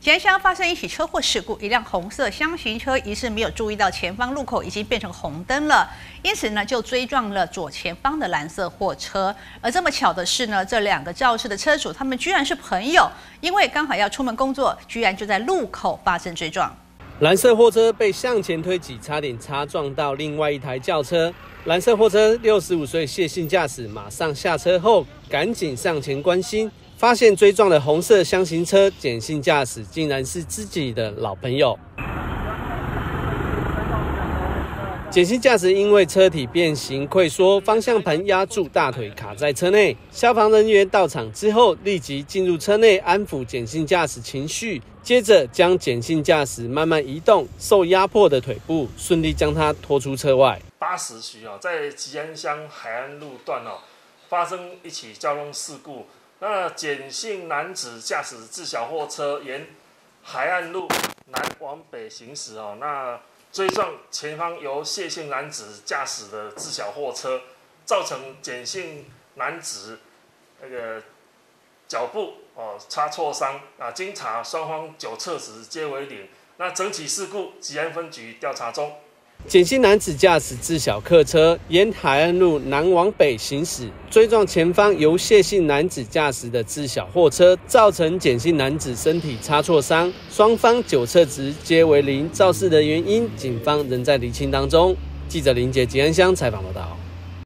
吉安乡发生一起车祸事故，一辆红色箱型车疑似没有注意到前方路口已经变成红灯了，因此呢就追撞了左前方的蓝色货车。而这么巧的是呢，这两个肇事的车主他们居然是朋友，因为刚好要出门工作，居然就在路口发生追撞。蓝色货车被向前推挤，差点擦撞到另外一台轿车。蓝色货车六十五岁谢姓驾驶马上下车后，赶紧上前关心。发现追撞的红色箱型车，简性驾驶竟然是自己的老朋友。简性驾驶因为车体变形溃缩，方向盘压住大腿，卡在车内。消防人员到场之后，立即进入车内安抚简性驾驶情绪，接着将简性驾驶慢慢移动受压迫的腿部，顺利将他拖出车外。八时许啊，在吉安乡海岸路段哦，发生一起交通事故。那简姓男子驾驶自小货车沿海岸路南往北行驶哦，那追撞前方由谢姓男子驾驶的自小货车，造成简姓男子那个脚部哦擦挫伤啊。经查，双方酒测值皆为零。那整起事故，吉安分局调查中。简姓男子驾驶自小客车沿海岸路南往北行驶，追撞前方由谢姓男子驾驶的自小货车，造成简姓男子身体擦挫伤，双方酒测值皆为零。肇事的原因，警方仍在厘清当中。记者林杰吉安乡采访报道。